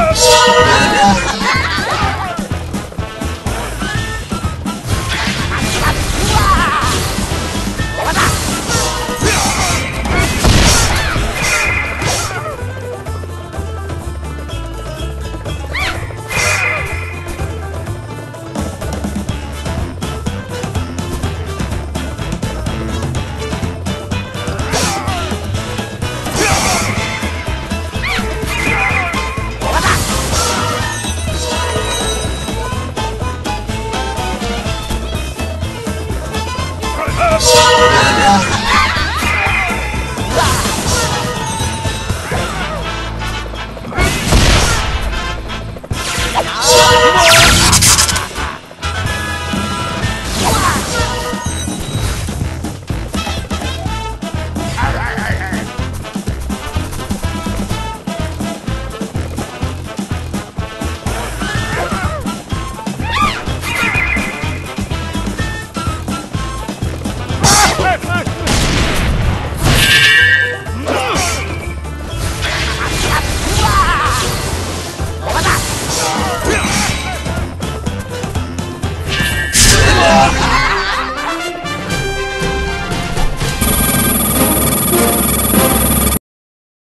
Yes!